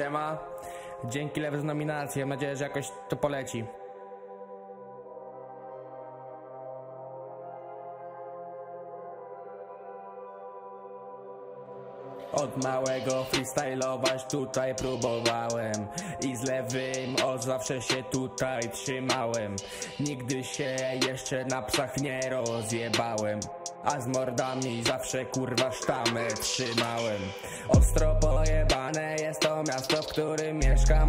siema. Dzięki lewy za nominację, mam nadzieję, że jakoś to poleci. Od małego freestylować tutaj próbowałem I z lewym od zawsze się tutaj trzymałem Nigdy się jeszcze na psach nie rozjebałem A z mordami zawsze kurwa sztamę trzymałem Ostro którym mieszkam.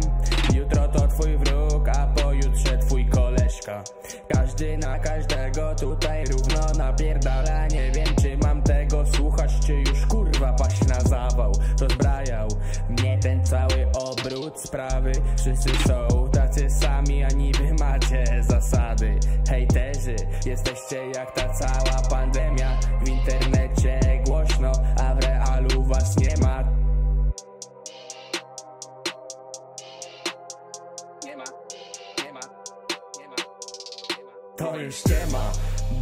Jutro to twój wróg, a pojutrze twój koleżka. Każdy na każdego tutaj równo napierdala. Nie wiem czy mam tego słuchać, czy już kurwa paść na zawał. Rozbrajał mnie ten cały obrót sprawy. Wszyscy są tacy sami, a niby macie zasady. Hejterzy, jesteście jak ta cała pandemia W internecie To już ściema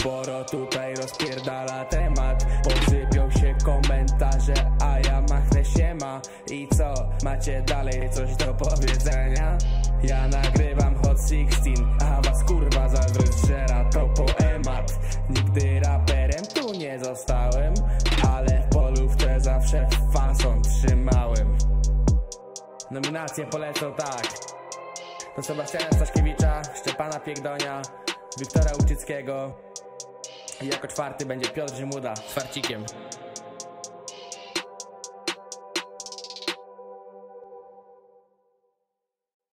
Boro tutaj rozpierdala temat. Posypią się komentarze, a ja machnę siema. I co, macie dalej coś do powiedzenia? Ja nagrywam Hot 16, a was kurwa zazdrość To poemat, nigdy raperem tu nie zostałem Ale w polówce zawsze fason trzymałem. Nominacje polecą tak. Do Sebastiana Staszkiewicza, Szczepana Piegdonia, Wiktora Uczyckiego i jako czwarty będzie Piotr Rzymuda z farcikiem.